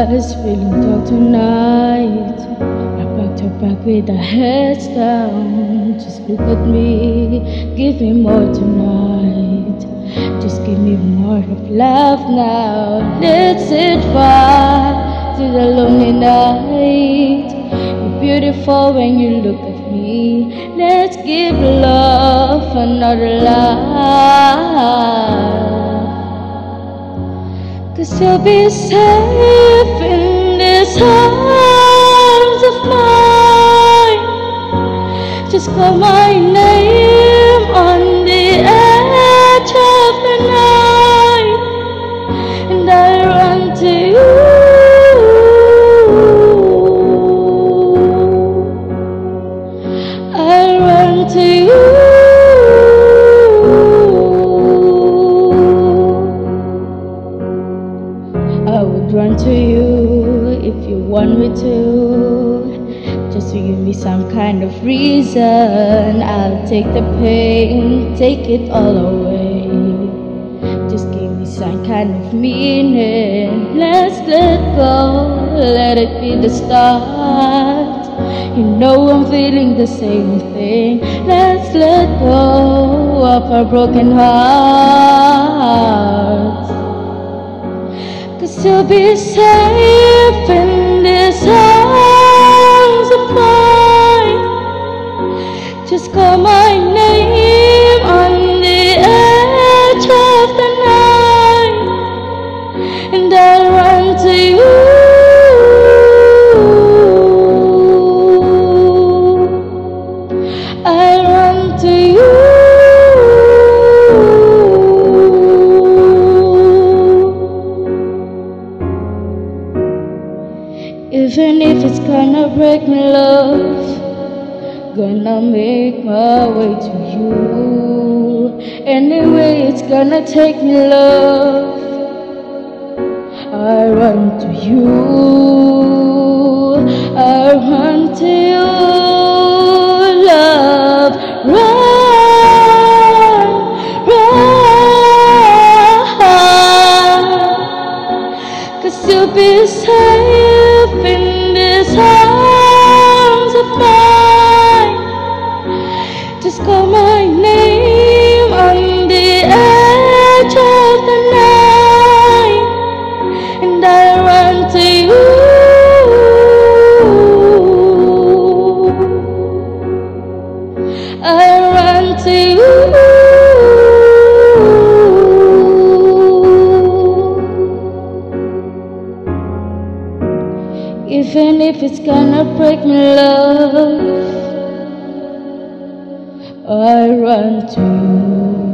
Skies, feeling dark tonight. I back to back with the heads down. Just look at me, give me more tonight. Just give me more of love now. Let's set fire to the lonely night. You're beautiful when you look at me. Let's give love another life. Cause you'll be safe in these arms of mine. Just call my name on the edge of the night, and I run to you. To you if you want me to. Just to give me some kind of reason. I'll take the pain, take it all away. Just give me some kind of meaning. Let's let go, let it be the start. You know I'm feeling the same thing. Let's let go of our broken hearts. Cause you'll be safe in these arms of mine. Just call my name on the edge of the night, and I'll run to you. Break me, love, gonna make my way to you. Anyway, it's gonna take me, love. I run to you. I run to you, love. Run. Cause you'll be safe in Just call my name on the edge of the night, and I run to you. I run to you. Even if it's gonna break me, love, I run to you.